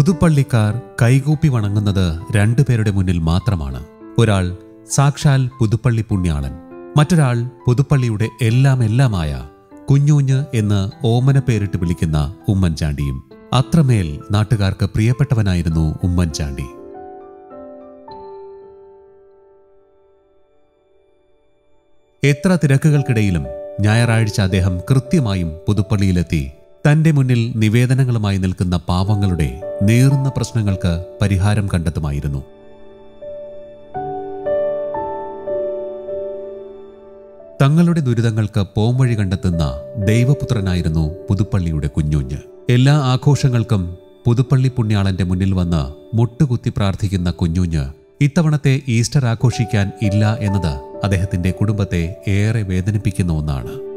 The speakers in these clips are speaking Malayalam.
പുതുപ്പള്ളിക്കാർ കൈകൂപ്പി വണങ്ങുന്നത് രണ്ടുപേരുടെ മുന്നിൽ മാത്രമാണ്. ഒരാൾ സാക്ഷാൽ പുതുപ്പള്ളി പുണ്യാളൻ മറ്റൊരാൾ പുതുപ്പള്ളിയുടെ എല്ലാം എല്ലാമായ കുഞ്ഞൂഞ്ഞ് എന്ന് ഓമന പേരിട്ട് വിളിക്കുന്ന ഉമ്മൻചാണ്ടിയും അത്രമേൽ നാട്ടുകാർക്ക് പ്രിയപ്പെട്ടവനായിരുന്നു ഉമ്മൻചാണ്ടി. എത്ര തിരക്കുകൾക്കിടയിലും ഞായറാഴ്ച അദ്ദേഹം കൃത്യമായും പുതുപ്പള്ളിയിലെത്തി തന്റെ മുന്നിൽ നിവേദനങ്ങളുമായി നിൽക്കുന്ന പാവങ്ങളുടെ നേറുന്ന പ്രശ്നങ്ങൾക്ക് പരിഹാരം കണ്ടെത്തുമായിരുന്നു. തങ്ങളുടെ ദുരിതങ്ങൾക്ക് പോംവഴി കണ്ടെത്തുന്ന ദൈവപുത്രനായിരുന്നു പുതുപ്പള്ളിയുടെ കുഞ്ഞുഞ്ഞ്. എല്ലാ ആഘോഷങ്ങൾക്കും പുതുപ്പള്ളി പുണ്യാളന്റെ മുന്നിൽ വന്ന് മുട്ടുകുത്തി പ്രാർത്ഥിക്കുന്ന കുഞ്ഞുഞ്ഞ് ഇത്തവണത്തെ ഈസ്റ്റർ ആഘോഷിക്കാൻ ഇല്ല എന്നത് അദ്ദേഹത്തിന്റെ കുടുംബത്തെ ഏറെ വേദനിപ്പിക്കുന്ന ഒന്നാണ്.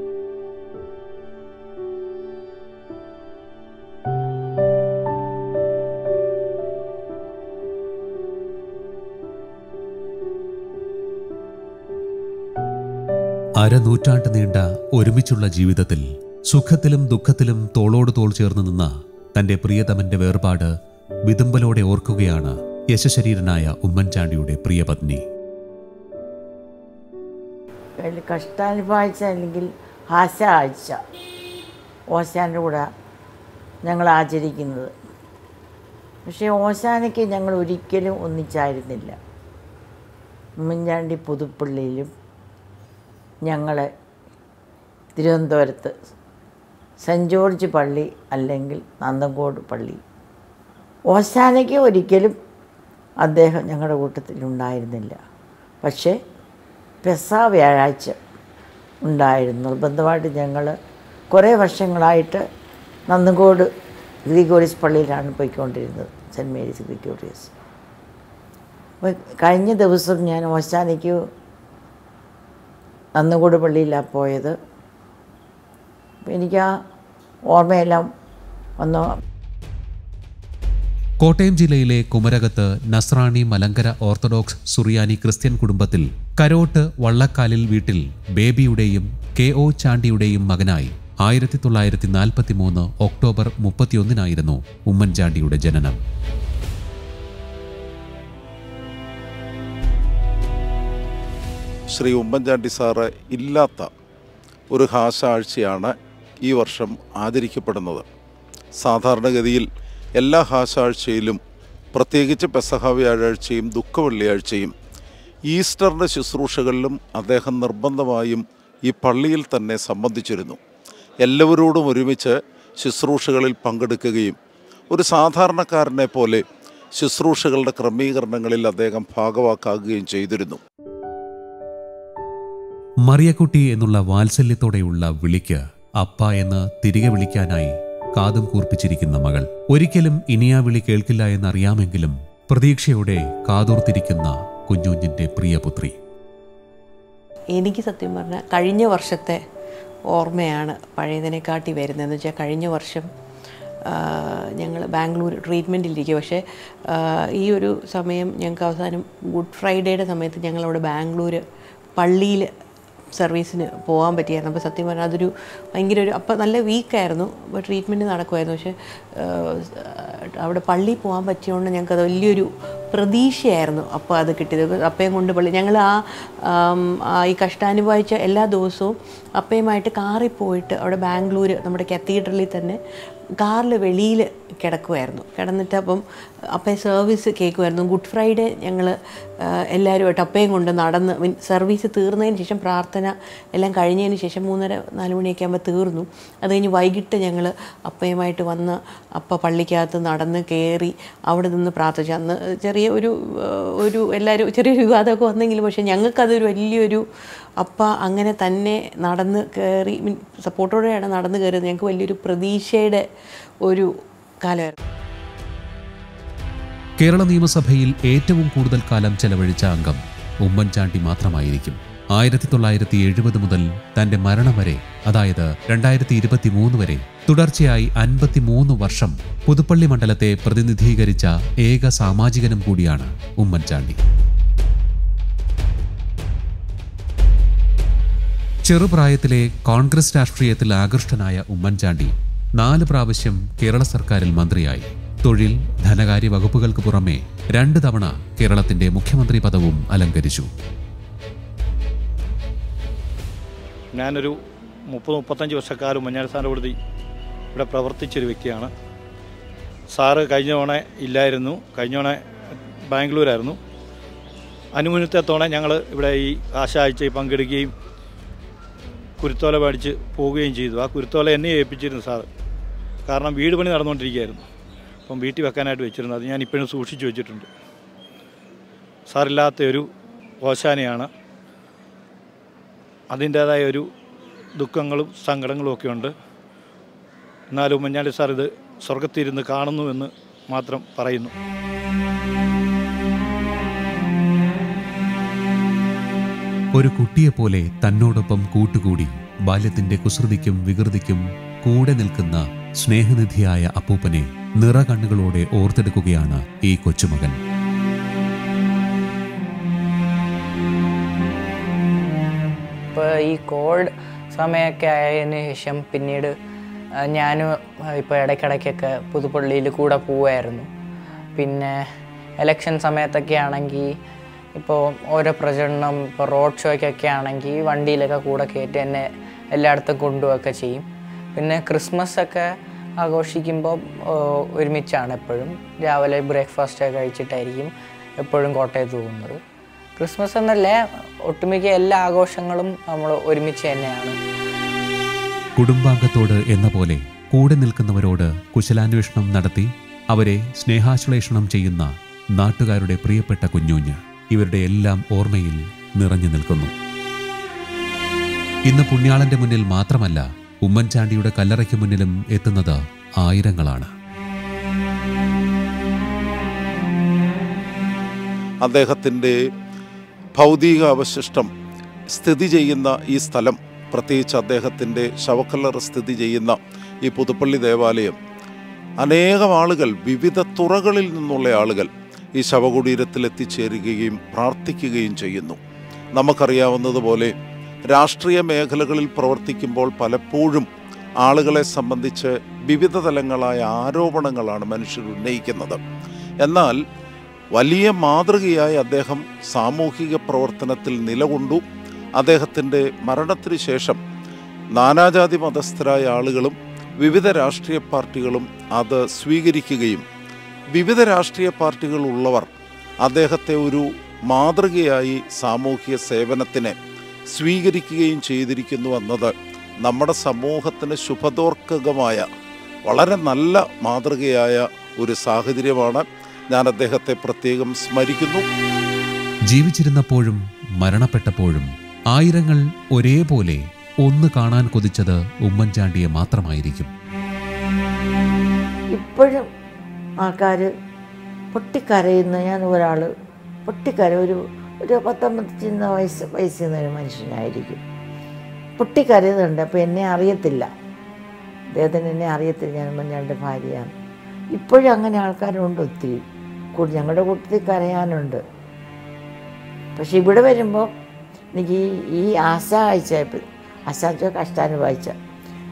അരനൂറ്റാണ്ട് നീണ്ട ഒരുമിച്ചുള്ള ജീവിതത്തിൽ സുഖത്തിലും ദുഃഖത്തിലും തോളോട് തോൾ ചേർന്ന് നിന്ന തന്റെ പ്രിയതമന്റെ വേർപാട് വിതുമ്പലോടെ ഓർക്കുകയാണ് യശശരീരനായ ഉമ്മൻചാണ്ടിയുടെ പ്രിയപത്നി കഷ്ടാനുഭവിച്ച അല്ലെങ്കിൽ ഹാസ്യ ആഴ്ച. ഓശാന്റെ കൂടെ ഞങ്ങൾ ആചരിക്കുന്നത്. പക്ഷേ ഓശാനയ്ക്ക് ഞങ്ങൾ ഒരിക്കലും ഒന്നിച്ചായിരുന്നില്ല. ഉമ്മൻചാണ്ടി പുതുപ്പള്ളിയിലും ഞങ്ങൾ തിരുവനന്തപുരത്ത് സെന്റ് ജോർജ് പള്ളി അല്ലെങ്കിൽ നന്ദൻകോട് പള്ളി. ഓശാനയ്ക്ക് ഒരിക്കലും അദ്ദേഹം ഞങ്ങളുടെ കൂട്ടത്തിലുണ്ടായിരുന്നില്ല. പക്ഷേ പെസ വ്യാഴാഴ്ച ഉണ്ടായിരുന്നു. നിർബന്ധമായിട്ട് ഞങ്ങൾ കുറേ വർഷങ്ങളായിട്ട് നന്ദങ്കോട് ഗ്രിഗോറിയസ് പള്ളിയിലാണ് പോയിക്കൊണ്ടിരുന്നത് സെന്റ് മേരീസ് ഗ്രിഗോറിയസ് അപ്പോൾ കഴിഞ്ഞ ദിവസം ഞാൻ ഓശാനയ്ക്ക് നന്ദങ്കോട് പള്ളിയിലാണ് പോയത്. എനിക്ക് ആ ഓർമ്മയെല്ലാം വന്നു. കോട്ടയം ജില്ലയിലെ കുമരകത്ത് നസ്രാണി മലങ്കര ഓർത്തഡോക്സ് സുറിയാനി ക്രിസ്ത്യൻ കുടുംബത്തിൽ കരോട്ട് വള്ളക്കാലിൽ വീട്ടിൽ ബേബിയുടെയും കെ ഒ ചാണ്ടിയുടെയും മകനായി ആയിരത്തി തൊള്ളായിരത്തി നാൽപ്പത്തി മൂന്ന് ഒക്ടോബർ മുപ്പത്തിയൊന്നിനായിരുന്നു ഉമ്മൻചാണ്ടിയുടെ ജനനം. ശ്രീ ഉമ്മൻചാണ്ടി സാറ് ഇല്ലാത്ത ഒരു ഹാസാഴ്ചയാണ് ഈ വർഷം ആചരിക്കപ്പെടുന്നത് സാധാരണഗതിയിൽ എല്ലാ ഹാസാഴ്ചയിലും പ്രത്യേകിച്ച് പെസഹ വ്യാഴാഴ്ചയും ദുഃഖ വെള്ളിയാഴ്ചയും ഈസ്റ്ററിന്റെ ശുശ്രൂഷകളിലും അദ്ദേഹം നിർബന്ധമായും ഈ പള്ളിയിൽ തന്നെ സംബന്ധിച്ചിരുന്നു. എല്ലാവരോടും ഒരുമിച്ച് ശുശ്രൂഷകളിൽ പങ്കെടുക്കുകയും ഒരു സാധാരണക്കാരനെ പോലെ ശുശ്രൂഷകളുടെ ക്രമീകരണങ്ങളിൽ അദ്ദേഹം ഭാഗവാക്കാകുകയും ചെയ്തിരുന്നു. മറിയക്കുട്ടി എന്നുള്ള വാത്സല്യത്തോടെയുള്ള വിളിക്ക് അപ്പ എന്ന് തിരികെ വിളിക്കാനായി കാതും കൂർപ്പിച്ചിരിക്കുന്ന മകൾ. ഒരിക്കലും ഇനി ആ വിളി കേൾക്കില്ല എന്നറിയാമെങ്കിലും പ്രതീക്ഷയോടെ കാതോർത്തിരിക്കുന്ന കുഞ്ഞുഞ്ഞിന്റെ പ്രിയപുത്രി. എനിക്ക് സത്യം പറഞ്ഞാൽ കഴിഞ്ഞ വർഷത്തെ ഓർമ്മയാണ് പഴയതിനെക്കാട്ടി വരുന്നതെന്ന് വെച്ചാൽ കഴിഞ്ഞ വർഷം ഞങ്ങൾ ബാംഗ്ലൂർ ട്രീറ്റ്മെന്റിലിരിക്കുക പക്ഷേ ഈ ഒരു സമയം ഞങ്ങൾക്ക് അവസാനം ഗുഡ് ഫ്രൈഡേയുടെ സമയത്ത് ഞങ്ങളവിടെ ബാംഗ്ലൂർ പള്ളിയിൽ സർവീസിന് പോകാൻ പറ്റിയായിരുന്നു. അപ്പോൾ സത്യം പറഞ്ഞാൽ അതൊരു ഭയങ്കര ഒരു അപ്പോൾ നല്ല വീക്കായിരുന്നു അപ്പോൾ ട്രീറ്റ്മെന്റ് നടക്കുമായിരുന്നു പക്ഷേ അവിടെ പള്ളി പോകാൻ പറ്റിയതുകൊണ്ട് ഞങ്ങൾക്ക് വലിയൊരു പ്രതീക്ഷയായിരുന്നു അപ്പോൾ അത് കിട്ടിയത്. അപ്പയും കൊണ്ട് പള്ളി ഞങ്ങൾ ആ ആ ഈ കഷ്ടാനുഭവിച്ച എല്ലാ ദിവസവും അപ്പയുമായിട്ട് കാറിൽ പോയിട്ട് അവിടെ ബാംഗ്ലൂർ നമ്മുടെ കത്തീഡ്രലിൽ തന്നെ കാറിൽ വെളിയിൽ കിടക്കുമായിരുന്നു കിടന്നിട്ട് അപ്പം അപ്പം സർവീസ് കേൾക്കുമായിരുന്നു ഗുഡ് ഫ്രൈഡേ ഞങ്ങൾ എല്ലാവരുമായിട്ട് അപ്പയും കൊണ്ട് നടന്ന് സർവീസ് തീർന്നതിന് ശേഷം പ്രാർത്ഥന എല്ലാം കഴിഞ്ഞതിന് ശേഷം മൂന്നര നാല് മണിയൊക്കെ ആകുമ്പോൾ തീർന്നു. അത് കഴിഞ്ഞ് വൈകിട്ട് ഞങ്ങൾ അപ്പയുമായിട്ട് വന്ന് അപ്പ പള്ളിക്കകത്ത് നടന്ന് കയറി അവിടെ നിന്ന് പ്രാർത്ഥിച്ചു. അന്ന് ചെറിയ ഒരു ഒരു എല്ലാവരും ചെറിയൊരു വിവാദമൊക്കെ വന്നെങ്കിലും പക്ഷേ ഞങ്ങൾക്കതൊരു വലിയൊരു അപ്പ അങ്ങനെ തന്നെ നടന്ന് കയറി മീൻ സപ്പോർട്ടോടെയാണ് നടന്ന് കയറിയത് ഞങ്ങൾക്ക് വലിയൊരു പ്രതീക്ഷയുടെ ഒരു കാലമായിരുന്നു. കേരള നിയമസഭയിൽ ഏറ്റവും കൂടുതൽ കാലം ചെലവഴിച്ച അംഗം ഉമ്മൻചാണ്ടി മാത്രമായിരിക്കും. ആയിരത്തി തൊള്ളായിരത്തി എഴുപത് മുതൽ തന്റെ മരണം വരെ അതായത് രണ്ടായിരത്തി ഇരുപത്തി മൂന്ന് വരെ തുടർച്ചയായി അൻപത്തിമൂന്ന് വർഷം പുതുപ്പള്ളി മണ്ഡലത്തെ പ്രതിനിധീകരിച്ച ഏക സാമാജികനും കൂടിയാണ് ഉമ്മൻചാണ്ടി. ചെറുപ്രായത്തിലെ കോൺഗ്രസ് രാഷ്ട്രീയത്തിൽ ആകൃഷ്ടനായ ഉമ്മൻചാണ്ടി നാല് പ്രാവശ്യം കേരള സർക്കാരിൽ മന്ത്രിയായി. തൊഴിൽ ധനകാര്യ വകുപ്പുകൾക്ക് പുറമെ രണ്ട് തവണ കേരളത്തിന്റെ മുഖ്യമന്ത്രി പദവും അലങ്കരിച്ചു. ഞാനൊരു മുപ്പത് മുപ്പത്തഞ്ച് വർഷക്കാലം ഉമ്മൻചാണ്ടി സാറിന്റെ കൊടുത്തി ഇവിടെ പ്രവർത്തിച്ചൊരു വ്യക്തിയാണ്. സാറ് കഴിഞ്ഞ തവണ ഇല്ലായിരുന്നു. കഴിഞ്ഞ തവണ ബാംഗ്ലൂരായിരുന്നു. അനുമുന്നത്തെ തവണ ഞങ്ങൾ ഇവിടെ ഈ ആശാഴ്ചയിൽ പങ്കെടുക്കുകയും കുരുത്തോല പഠിച്ച് പോവുകയും ചെയ്തു. ആ കുരുത്തോല എന്നെ ഏൽപ്പിച്ചിരുന്നു സാർ കാരണം വീട് പണി നടന്നുകൊണ്ടിരിക്കുകയായിരുന്നു. അപ്പം വീട്ടിൽ വെക്കാനായിട്ട് വെച്ചിരുന്നു. അത് ഞാൻ ഇപ്പോഴും സൂക്ഷിച്ചു വെച്ചിട്ടുണ്ട്. സാറില്ലാത്ത ഒരു ഓശാനയാണ്. അതിന്റേതായ ഒരു ദുഃഖങ്ങളും സങ്കടങ്ങളും ഒക്കെ ഉണ്ട്. എന്നാലും ഉമ്മൻചാണ്ടി സാർ ഇത് സ്വർഗത്തിരുന്ന് കാണുന്നു എന്ന് മാത്രം പറയുന്നു. ഒരു കുട്ടിയെപ്പോലെ തന്നോടൊപ്പം കൂട്ടുകൂടി ബാല്യത്തിന്റെ കുസൃതിക്കും വികൃതിക്കും കൂടെ നിൽക്കുന്ന സ്നേഹനിധിയായ അപ്പൂപ്പനെ നിറകണ്ണുകളോടെ ഓർത്തെടുക്കുകയാണ് ഈ കൊച്ചുമകൻ. ഇപ്പോൾ ഈ കോവിഡ് സമയമൊക്കെ ആയതിനു ശേഷം പിന്നീട് ഞാനും ഇപ്പോൾ ഇടയ്ക്കിടയ്ക്കൊക്കെ പുതുപ്പള്ളിയിൽ കൂടെ പോവായിരുന്നു പിന്നെ എലക്ഷൻ സമയത്തൊക്കെ ആണെങ്കിൽ ഇപ്പോൾ ഓരോ പ്രചരണം ഇപ്പോൾ റോഡ് ഷോയ്ക്കൊക്കെ ആണെങ്കിൽ വണ്ടിയിലൊക്കെ കൂടെ കയറ്റി എന്നെ എല്ലായിടത്തും കൊണ്ടുപോവൊക്കെ ചെയ്യും. പിന്നെ ക്രിസ്മസ് ഒക്കെ ആഘോഷിക്കുമ്പോൾ ഒരുമിച്ചാണ് എപ്പോഴും. രാവിലെ ബ്രേക്ക്ഫാസ്റ്റ് ഒക്കെ കഴിച്ചിട്ടായിരിക്കും എപ്പോഴും കോട്ടയത്ത് പോകുന്നത്. ക്രിസ്മസ് എന്നല്ല ഒട്ടുമിക്ക എല്ലാ ആഘോഷങ്ങളും നമ്മൾ ഒരുമിച്ച് തന്നെയാണ്. കുടുംബാംഗത്തോട് എന്ന പോലെ കൂടെ നിൽക്കുന്നവരോട് കുശലാന്വേഷണം നടത്തി അവരെ സ്നേഹാശ്ലേഷണം ചെയ്യുന്ന നാട്ടുകാരുടെ പ്രിയപ്പെട്ട കുഞ്ഞൂഞ്ഞ്. ഇവരുടെ എല്ലാം ഓർമ്മയിൽ നിറഞ്ഞു നിൽക്കുന്നു. ഇന്ന് പുണ്യാളന്റെ മുന്നിൽ മാത്രമല്ല ഉമ്മൻചാണ്ടിയുടെ കല്ലറയ്ക്ക് മുന്നിലും എത്തുന്നത് ആയിരങ്ങളാണ്. അദ്ദേഹത്തിന്റെ ഭൗതിക അവശിഷ്ടം സ്ഥിതി ചെയ്യുന്ന ഈ സ്ഥലം പ്രത്യേകിച്ച് അദ്ദേഹത്തിന്റെ ശവക്കല്ലറ സ്ഥിതി ചെയ്യുന്ന ഈ പുതുപ്പള്ളി ദേവാലയം അനേകം ആളുകൾ വിവിധ തുറകളിൽ നിന്നുള്ള ആളുകൾ ഈ ശവകുടീരത്തിൽ എത്തിച്ചേരുകയും പ്രാർത്ഥിക്കുകയും ചെയ്യുന്നു. നമുക്കറിയാവുന്നതുപോലെ രാഷ്ട്രീയ മേഖലകളിൽ പ്രവർത്തിക്കുമ്പോൾ പലപ്പോഴും ആളുകളെ സംബന്ധിച്ച് വിവിധ തലങ്ങളായ ആരോപണങ്ങളാണ് മനുഷ്യർ ഉന്നയിക്കുന്നത്. എന്നാൽ വലിയ മാതൃകയായി അദ്ദേഹം സാമൂഹിക പ്രവർത്തനത്തിൽ നിലകൊണ്ടു. അദ്ദേഹത്തിന്റെ മരണത്തിന് ശേഷം നാനാജാതി മതസ്ഥരായ ആളുകളും വിവിധ രാഷ്ട്രീയ പാർട്ടികളും അത് സ്വീകരിക്കുകയും വിവിധ രാഷ്ട്രീയ പാർട്ടികൾ ഉള്ളവർ അദ്ദേഹത്തെ ഒരു മാതൃകയായി സാമൂഹ്യ സേവനത്തിന് സ്വീകരിക്കുകയും ചെയ്തിരിക്കുന്നു എന്നത് നമ്മുടെ സമൂഹത്തിന് ശുഭദോർക്കകമായ വളരെ നല്ല മാതൃകയായ ഒരു സാഹചര്യമാണ്. ഞാൻ അദ്ദേഹത്തെ പ്രത്യേകം സ്മരിക്കുന്നു. ജീവിച്ചിരുന്നപ്പോഴും മരണപ്പെട്ടപ്പോഴും ആയിരങ്ങൾ ഒരേപോലെ ഒന്ന് കാണാൻ കൊതിച്ചത് ഉമ്മൻചാണ്ടിയെ മാത്രമായിരിക്കും. ഇപ്പോഴും ആൾക്കാർ പൊട്ടിക്കരയുന്ന ഞാൻ ഒരാൾ പൊട്ടിക്കര ഒരു ഒരു പത്തൊമ്പത്തിന്ന് വയസ്സ് വയസ്സിൽ ഒരു മനുഷ്യനായിരിക്കും. പൊട്ടിക്കരയുന്നുണ്ട് അപ്പോൾ എന്നെ അറിയത്തില്ല. അദ്ദേഹത്തിന് എന്നെ അറിയത്തില്ല ഞാൻ ഉമ്മൻചാണ്ടിയുടെ ഭാര്യയാണ്. ഇപ്പോഴും അങ്ങനെ ആൾക്കാരുണ്ട് ഒത്തിരി. കൂടി ഞങ്ങളുടെ കൂട്ടത്തിൽ കരയാനുണ്ട്. പക്ഷെ ഇവിടെ വരുമ്പോൾ എനിക്ക് ഈ ആശ വായിച്ച ആശാച്ച കഷ്ടാനുഭവിച്ച വായിച്ച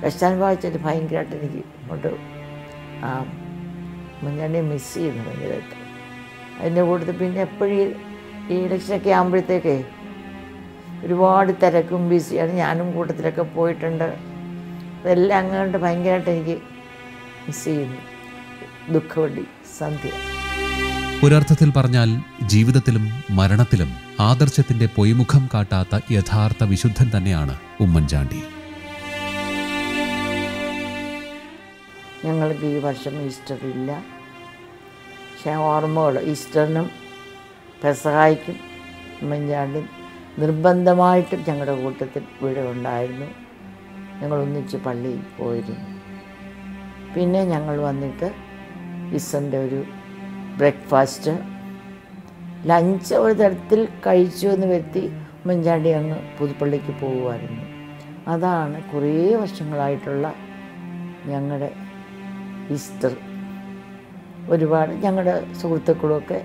കഷ്ടാന് വായിച്ചിട്ട് ഭയങ്കരമായിട്ട് എനിക്ക് അങ്ങോട്ട് മുന്നണി മിസ് ചെയ്യുന്നു ഭയങ്കരമായിട്ട്. അതിന്റെ കൂട്ടത്തിൽ പിന്നെ എപ്പോഴും ഈ ഇലക്ഷനൊക്കെ ആകുമ്പോഴത്തേക്കേ ഒരുപാട് തിരക്കും ബിസിയാണ് ഞാനും കൂട്ടത്തിലൊക്കെ പോയിട്ടുണ്ട്. അതെല്ലാം അങ്ങോട്ട് ഭയങ്കരമായിട്ട് എനിക്ക് മിസ് ചെയ്യുന്നു. ദുഃഖവണ്ടി സന്ധ്യ. ഒരർത്ഥത്തിൽ പറഞ്ഞാൽ ജീവിതത്തിലും മരണത്തിലും ആദർശത്തിന്റെ പൊയ്മുഖം കാട്ടാത്ത യഥാർത്ഥ വിശുദ്ധൻ തന്നെയാണ് ഉമ്മൻചാണ്ടി. ഞങ്ങൾക്ക് ഈ വർഷം ഈസ്റ്റർ ഇല്ല പക്ഷേ ഓർമ്മകൾ ഈസ്റ്ററിനും പെസഹായിക്കും ഉമ്മൻചാണ്ടി നിർബന്ധമായിട്ടും ഞങ്ങളുടെ കൂട്ടത്തിൽ ഇവിടെ ഉണ്ടായിരുന്നു. ഞങ്ങൾ ഒന്നിച്ച് പള്ളിയിൽ പോയിരുന്നു. പിന്നെ ഞങ്ങൾ വന്നിട്ട് ഈസ്റ്ററിന്റെ ഒരു ബ്രേക്ക്ഫാസ്റ്റ് ലഞ്ച് ഒരു തരത്തിൽ കഴിച്ചു എന്ന് വരുത്തി ഉമ്മൻചാണ്ടി അങ്ങ് പുതുപ്പള്ളിക്ക് പോകുമായിരുന്നു അതാണ് കുറേ വർഷങ്ങളായിട്ടുള്ള ഞങ്ങളുടെ ഈസ്റ്റർ ഒരുപാട് ഞങ്ങളുടെ സുഹൃത്തുക്കളൊക്കെ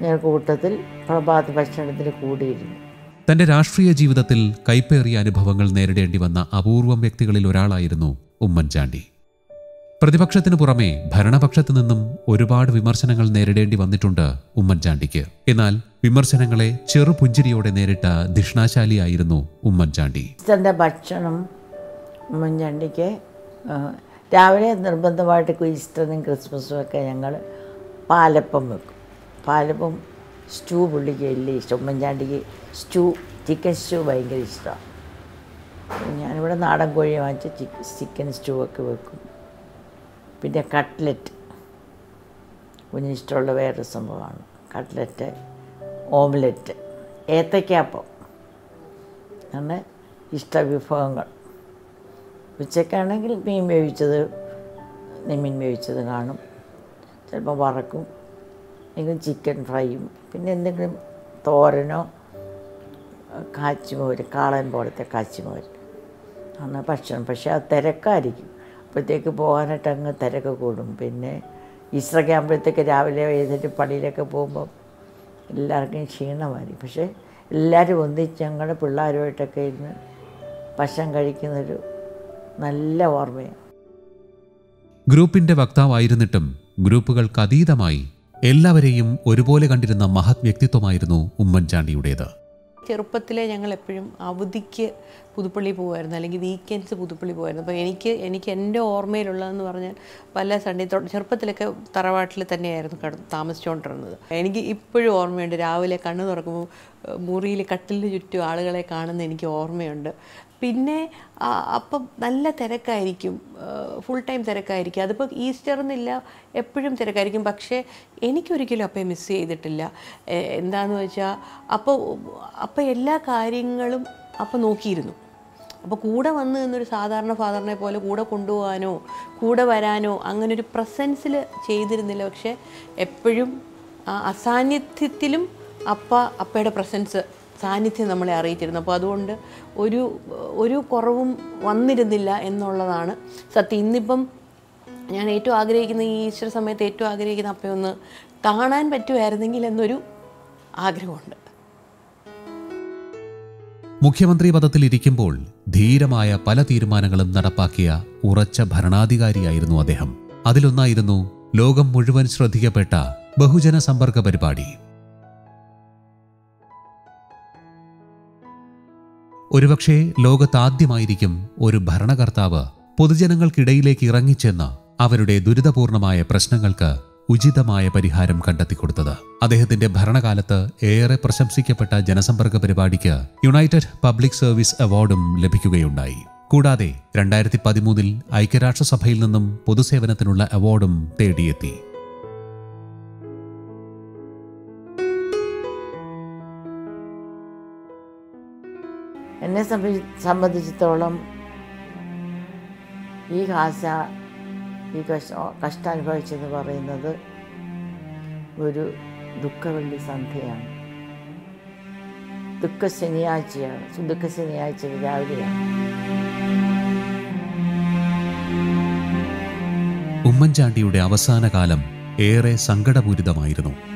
ഞങ്ങൾ കൂട്ടത്തിൽ പ്രഭാത ഭക്ഷണത്തിന് കൂടിയിരുന്നു. തന്റെ രാഷ്ട്രീയ ജീവിതത്തിൽ കൈപ്പേറിയ അനുഭവങ്ങൾ നേരിടേണ്ടി വന്ന അപൂർവം വ്യക്തികളിൽ ഒരാളായിരുന്നു ഉമ്മൻചാണ്ടി. പ്രതിപക്ഷത്തിനു പുറമെ ഭരണപക്ഷത്തു നിന്നും ഒരുപാട് വിമർശനങ്ങൾ നേരിടേണ്ടി വന്നിട്ടുണ്ട് ഉമ്മൻചാണ്ടിക്ക്. എന്നാൽ വിമർശനങ്ങളെ ചെറുപുഞ്ചിരിയോടെ നേരിട്ട ധിഷ്ണാശാലിയായിരുന്നു ഉമ്മൻചാണ്ടി. ഭക്ഷണം ഉമ്മൻചാണ്ടിക്ക് രാവിലെ നിർബന്ധമായിട്ട് ഈസ്റ്ററിനും ക്രിസ്മസും ഒക്കെ ഞങ്ങൾ പാലപ്പം വെക്കും. പാലപ്പം സ്റ്റൂ പുള്ളിക്ക് വലിയ ഇഷ്ടം. ഉമ്മൻചാണ്ടിക്ക് സ്റ്റൂ ചിക്കൻ സ്റ്റൂ ഭയങ്കര ഇഷ്ടമാണ്. ഞാനിവിടെ നാടൻ കോഴി വാങ്ങിച്ച് ചിക്കൻ ചിക്കൻ സ്റ്റൂ ഒക്കെ വെക്കും. പിന്നെ കട്ട്ലറ്റ്. കുഞ്ഞിന് ഇഷ്ടമുള്ള വേറൊരു സംഭവമാണ്. കട്ട്ലറ്റ് ഓംലെറ്റ് ഏത്തയ്ക്കാപ്പം. അങ്ങനെ ഇഷ്ടവിഭവങ്ങൾ. ഉച്ചക്കാണെങ്കിൽ മീൻ വേവിച്ചത് നെമ്മീൻ വേവിച്ചത് കാണും. ചിലപ്പോൾ വറക്കും. അല്ലെങ്കിൽ ചിക്കൻ ഫ്രൈയും. പിന്നെ എന്തെങ്കിലും തോരനോ കാച്ചിമോര് കാളൻ പോലത്തെ കാച്ചിമോര്. അന്ന് ഭക്ഷണം. പക്ഷേ അത് തിരക്കായിരിക്കും. അപ്പോഴത്തേക്ക് പോകാനായിട്ട് അങ്ങ് തിരക്ക് കൂടും. പിന്നെ ഈസ്റ്ററൊക്കെ ആകുമ്പോഴത്തേക്ക് രാവിലെ എഴുന്നേറ്റ് പള്ളിയിലൊക്കെ പോകുമ്പോൾ എല്ലാവർക്കും ക്ഷീണമായിരിക്കും. പക്ഷേ എല്ലാവരും ഒന്നിച്ച് ഞങ്ങളുടെ പിള്ളേരുമായിട്ടൊക്കെ ഇരുന്ന് ഭക്ഷണം കഴിക്കുന്നൊരു നല്ല ഓർമ്മയാണ് ഗ്രൂപ്പിന്റെ വക്താവായിരുന്നിട്ടും ഗ്രൂപ്പുകൾക്ക് അതീതമായി എല്ലാവരെയും ഒരുപോലെ കണ്ടിരുന്ന മഹത് വ്യക്തിത്വമായിരുന്നു ഉമ്മൻചാണ്ടിയുടേത്. ചെറുപ്പത്തിലെ ഞങ്ങൾ എപ്പോഴും അവധിക്ക് പുതുപ്പള്ളി പോകുമായിരുന്നു അല്ലെങ്കിൽ വീക്കെൻഡ്സ് പുതുപ്പള്ളി പോകുമായിരുന്നു അപ്പോൾ എനിക്ക് എനിക്ക് എന്റെ ഓർമ്മയിലുള്ളതെന്ന് പറഞ്ഞാൽ പല സൺഡേ തൊട്ട് ചെറുപ്പത്തിലൊക്കെ തറവാട്ടിൽ തന്നെയായിരുന്നു കട താമസിച്ചുകൊണ്ടിരുന്നത്. എനിക്ക് ഇപ്പോഴും ഓർമ്മയുണ്ട് രാവിലെ കണ്ണു തുറക്കുമ്പോൾ മുറിയിൽ കട്ടിലിന് ചുറ്റും ആളുകളെ കാണുന്ന എനിക്ക് ഓർമ്മയുണ്ട്. പിന്നെ അപ്പം നല്ല തിരക്കായിരിക്കും ഫുൾ ടൈം തിരക്കായിരിക്കും. അതിപ്പോൾ ഈസ്റ്റർ എന്നില്ല എപ്പോഴും തിരക്കായിരിക്കും. പക്ഷേ എനിക്കൊരിക്കലും അപ്പം മിസ് ചെയ്തിട്ടില്ല. എന്താണെന്ന് വെച്ചാൽ അപ്പോൾ അപ്പം എല്ലാ കാര്യങ്ങളും അപ്പം നോക്കിയിരുന്നു. അപ്പോൾ കൂടെ വന്ന് നിന്നൊരു സാധാരണ ഫാദറിനെ പോലെ കൂടെ കൊണ്ടുപോകാനോ കൂടെ വരാനോ അങ്ങനെ ഒരു പ്രസൻസിൽ ചെയ്തിരുന്നില്ല. പക്ഷേ എപ്പോഴും അസാന്നിധ്യത്തിലും അപ്പ അപ്പയുടെ പ്രസൻസ് സാന്നിധ്യം നമ്മളെ അറിയിച്ചിരുന്നു. അപ്പോൾ അതുകൊണ്ട് ഒരു ഒരു കുറവും വന്നിരുന്നില്ല എന്നുള്ളതാണ്. സത്യം ഇന്നിപ്പം ഞാൻ ഏറ്റവും ആഗ്രഹിക്കുന്ന ഈ ഈശ്വര സമയത്ത് ഏറ്റവും ആഗ്രഹിക്കുന്ന അപ്പയൊന്ന് കാണാൻ പറ്റുമായിരുന്നെങ്കിൽ എന്നൊരു ആഗ്രഹമുണ്ട്. മുഖ്യമന്ത്രി പദത്തിലിരിക്കുമ്പോൾ ധീരമായ പല തീരുമാനങ്ങളും നടപ്പാക്കിയ ഉറച്ച ഭരണാധികാരിയായിരുന്നു അദ്ദേഹം. അതിലൊന്നായിരുന്നു ലോകം മുഴുവൻ ശ്രദ്ധിക്കപ്പെട്ട ബഹുജന സമ്പർക്ക പരിപാടി. ഒരുപക്ഷെ ലോകത്താദ്യമായിരിക്കും ഒരു ഭരണകർത്താവ് പൊതുജനങ്ങൾക്കിടയിലേക്ക് ഇറങ്ങിച്ചെന്ന് അവരുടെ ദുരിതപൂർണമായ പ്രശ്നങ്ങൾക്ക് ഉചിതമായ പരിഹാരം കണ്ടെത്തിക്കൊടുത്തത്. അദ്ദേഹത്തിന്റെ ഭരണകാലത്ത് ഏറെ പ്രശംസിക്കപ്പെട്ട ജനസമ്പർക്ക പരിപാടിക്ക് യുണൈറ്റഡ് പബ്ലിക് സർവീസ് അവാർഡും ലഭിക്കുകയുണ്ടായി. കൂടാതെ രണ്ടായിരത്തി പതിമൂന്നിൽ ഐക്യരാഷ്ട്രസഭയിൽ നിന്നും പൊതുസേവനത്തിനുള്ള അവാർഡും തേടിയെത്തി. എന്നെ സംബന്ധി സംബന്ധിച്ചിടത്തോളം ഈ ഭാഷ ഈ കഷ്ട അനുഭവിച്ചെന്ന് പറയുന്നത് ഒരു ദുഃഖവെള്ളി സന്ധ്യയാണ്. ദുഃഖ ശനിയാഴ്ചയാണ്. ദുഃഖ ശനിയാഴ്ച രാവിലെയാണ്. ഉമ്മൻചാണ്ടിയുടെ അവസാന കാലം ഏറെ സങ്കടപൂരിതമായിരുന്നു.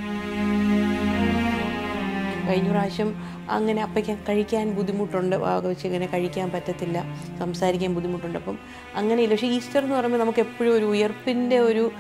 കഴിഞ്ഞ പ്രാവശ്യം അങ്ങനെ അപ്പയ്ക്ക് കഴിക്കാൻ ബുദ്ധിമുട്ടുണ്ട്. വെച്ച് ഇങ്ങനെ കഴിക്കാൻ പറ്റത്തില്ല. സംസാരിക്കാൻ ബുദ്ധിമുട്ടുണ്ട്. അപ്പം അങ്ങനെയില്ല. പക്ഷേ ഈസ്റ്റർ എന്ന് പറയുമ്പോൾ നമുക്ക് എപ്പോഴും ഒരു ഉയർപ്പിന്റെ ഒരു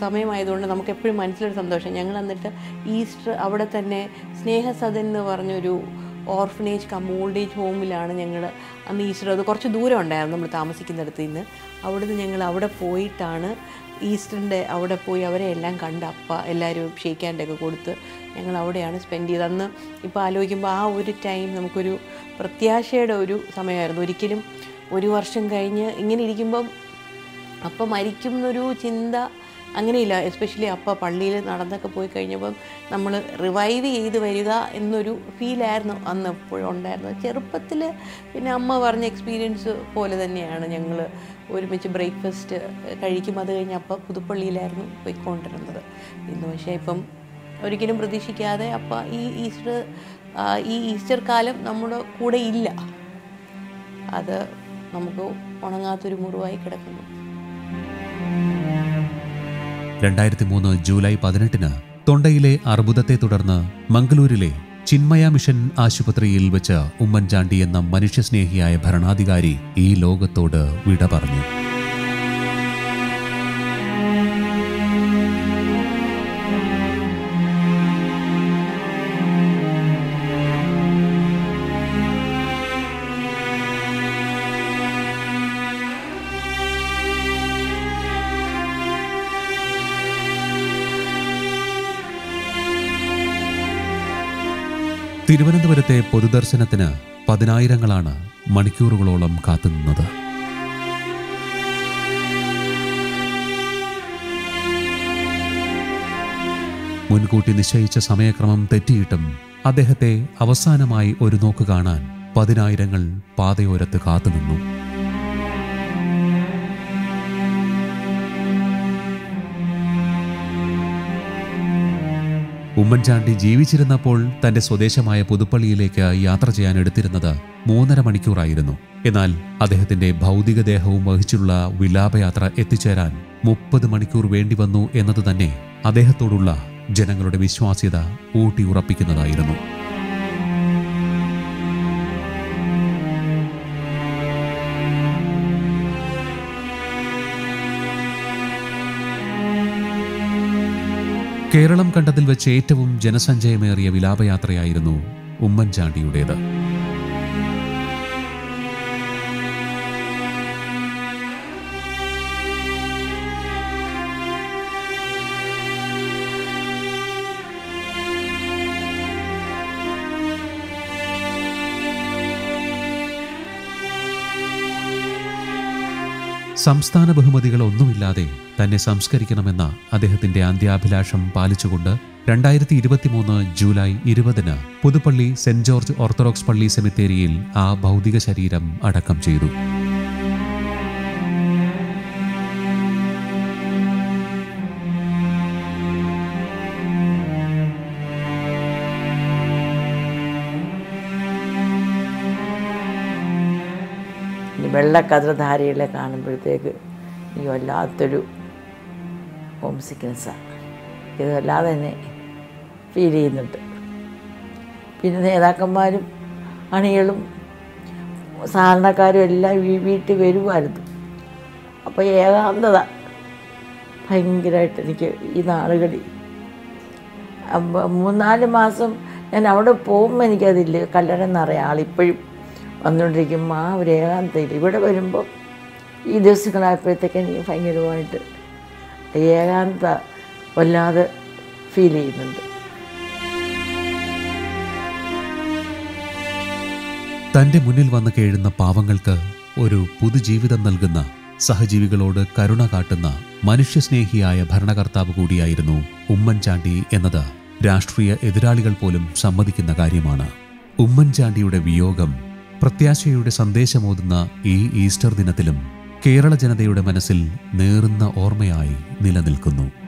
സമയമായതുകൊണ്ട് നമുക്ക് എപ്പോഴും മനസ്സിലൊരു സന്തോഷം. ഞങ്ങൾ എന്നിട്ട് ഈസ്റ്റർ അവിടെ തന്നെ സ്നേഹസദൻ എന്ന് പറഞ്ഞൊരു ഓർഫനേജ് കം ഓൾഡ് ഏജ് ഹോമിലാണ് ഞങ്ങൾ അന്ന് ഈസ്റ്റർ. അത് കുറച്ച് ദൂരം ഉണ്ടായിരുന്നു നമ്മൾ താമസിക്കുന്നിടത്ത് നിന്ന്. അവിടുന്ന് ഞങ്ങൾ അവിടെ പോയിട്ടാണ് ഈസ്റ്ററിന്റെ അവിടെ പോയി അവരെ എല്ലാം കണ്ട് അപ്പ എല്ലാവരും ഷെയ്ക്കാന്റെയൊക്കെ കൊടുത്ത് ഞങ്ങൾ അവിടെയാണ് സ്പെൻഡ് ചെയ്തത്. അന്ന് ഇപ്പോൾ ആലോചിക്കുമ്പോൾ ആ ഒരു ടൈം നമുക്കൊരു പ്രത്യാശയുടെ ഒരു സമയമായിരുന്നു. ഒരിക്കലും ഒരു വർഷം കഴിഞ്ഞ് ഇങ്ങനെ ഇരിക്കുമ്പം അപ്പം മരിക്കും എന്നൊരു ചിന്ത അങ്ങനെയില്ല. എസ്പെഷ്യലി അപ്പം പള്ളിയിൽ നടന്നൊക്കെ പോയി കഴിഞ്ഞപ്പം നമ്മൾ റിവൈവ് ചെയ്ത് വരിക എന്നൊരു ഫീലായിരുന്നു അന്ന് എപ്പോഴും ഉണ്ടായിരുന്നത്. ചെറുപ്പത്തിൽ പിന്നെ അമ്മ പറഞ്ഞ എക്സ്പീരിയൻസ് പോലെ തന്നെയാണ് ഞങ്ങൾ ഒരുമിച്ച് ബ്രേക്ക്ഫാസ്റ്റ് കഴിക്കും. അത് കഴിഞ്ഞ് അപ്പം പുതുപ്പള്ളിയിലായിരുന്നു പോയിക്കൊണ്ടിരുന്നത്. ഇന്ന് പക്ഷേ ഇപ്പം ഒരിക്കലും പ്രതീക്ഷിക്കാതെ അപ്പം ഈ ഈസ്റ്റർ ഈ ഈസ്റ്റർ കാലം നമ്മുടെ കൂടെ ഇല്ല. അത് നമുക്ക് ഉണങ്ങാത്തൊരു മുറിവായി കിടക്കുന്നു. രണ്ടായിരത്തി മൂന്ന് ജൂലൈ പതിനെട്ടിന് തൊണ്ടയിലെ അർബുദത്തെ തുടർന്ന് മംഗളൂരിലെ ചിന്മയ മിഷൻ ആശുപത്രിയിൽ വെച്ച് ഉമ്മൻചാണ്ടി എന്ന മനുഷ്യസ്നേഹിയായ ഭരണാധികാരി ഈ ലോകത്തോട് വിട പറഞ്ഞു. തിരുവനന്തപുരത്തെ പൊതുദർശനത്തിന് പതിനായിരങ്ങളാണ് മണിക്കൂറുകളോളം കാത്തുനിന്നത്. മുൻകൂട്ടി നിശ്ചയിച്ച സമയക്രമം തെറ്റിയിട്ടും അദ്ദേഹത്തെ അവസാനമായി ഒരു നോക്ക് കാണാൻ പതിനായിരങ്ങൾ പാതയോരത്ത് കാത്തുനിന്നു. ഉമ്മൻചാണ്ടി ജീവിച്ചിരുന്നപ്പോൾ തന്റെ സ്വദേശമായ പുതുപ്പള്ളിയിലേക്ക് യാത്ര ചെയ്യാൻ എടുത്തിരുന്നത് മൂന്നര മണിക്കൂറായിരുന്നു. എന്നാൽ അദ്ദേഹത്തിന്റെ ഭൗതികദേഹവും വഹിച്ചുള്ള വിലാപയാത്ര എത്തിച്ചേരാൻ മുപ്പത് മണിക്കൂർ വേണ്ടി വന്നു എന്നത് തന്നെ അദ്ദേഹത്തോടുള്ള ജനങ്ങളുടെ വിശ്വാസ്യത ഊട്ടിയുറപ്പിക്കുന്നതായിരുന്നു. കേരളം കണ്ടതിൽ വെച്ച് ഏറ്റവും ജനസഞ്ചയമേറിയ വിലാപയാത്രയായിരുന്നു ഉമ്മൻചാണ്ടിയുടേത്. സംസ്ഥാന ബഹുമതികൾ ഒന്നുമില്ലാതെ തന്നെ സംസ്കരിക്കണമെന്ന അദ്ദേഹത്തിന്റെ അന്ത്യാഭിലാഷം പാലിച്ചുകൊണ്ട് രണ്ടായിരത്തി ഇരുപത്തിമൂന്ന് ജൂലൈ ഇരുപതിന് പുതുപ്പള്ളി സെന്റ് ജോർജ് ഓർത്തഡോക്സ് പള്ളി സെമിത്തേരിയിൽ ആ ഭൗതിക ശരീരം അടക്കം ചെയ്തു. വെള്ളക്കതിർധാരികളെ കാണുമ്പോഴത്തേക്ക് എനിക്ക് വല്ലാത്തൊരു ഹോം സിക്നസ്സാണ് ഇത് തന്നെ ഫീൽ ചെയ്യുന്നുണ്ട്. പിന്നെ നേതാക്കന്മാരും അണികളും സാധാരണക്കാരും എല്ലാം ഈ വീട്ടിൽ വരുമായിരുന്നു അപ്പോൾ ഏകാന്തത ഭയങ്കരമായിട്ട് എനിക്ക് ഈ നാളുകളിൽ. മൂന്നാൽ മാസം ഞാൻ അവിടെ പോകുമ്പോൾ എനിക്കതില്ല കല്ലടം എന്നറിയാം ആളിപ്പോഴും വന്നുകൊണ്ടിരിക്കും ആ ഒരു ഏകാന്തയിൽ ഇവിടെ വരുമ്പോൾ ഈ ദിവസങ്ങളായപ്പോഴത്തേക്ക് എനിക്ക് ഭയങ്കരമായിട്ട് ഏകാന്ത വല്ലാതെ ഫീൽ ചെയ്യുന്നുണ്ട്. തന്റെ മുന്നിൽ വന്ന് കേഴുന്ന പാവങ്ങൾക്ക് ഒരു പുതുജീവിതം നൽകുന്ന സഹജീവികളോട് കരുണ കാട്ടുന്ന മനുഷ്യസ്നേഹിയായ ഭരണകർത്താവ് കൂടിയായിരുന്നു ഉമ്മൻചാണ്ടി എന്നത്. രാഷ്ട്രീയ എതിരാളികൾ പോലും സമ്മതിക്കുന്ന കാര്യമാണ്. ഉമ്മൻചാണ്ടിയുടെ വിയോഗം പ്രത്യാശയുടെ സന്ദേശമോതുന്ന ഈ ഈസ്റ്റർ ദിനത്തിലും കേരള ജനതയുടെ മനസ്സിൽ നേറുന്ന ഓർമ്മയായി നിലനിൽക്കുന്നു.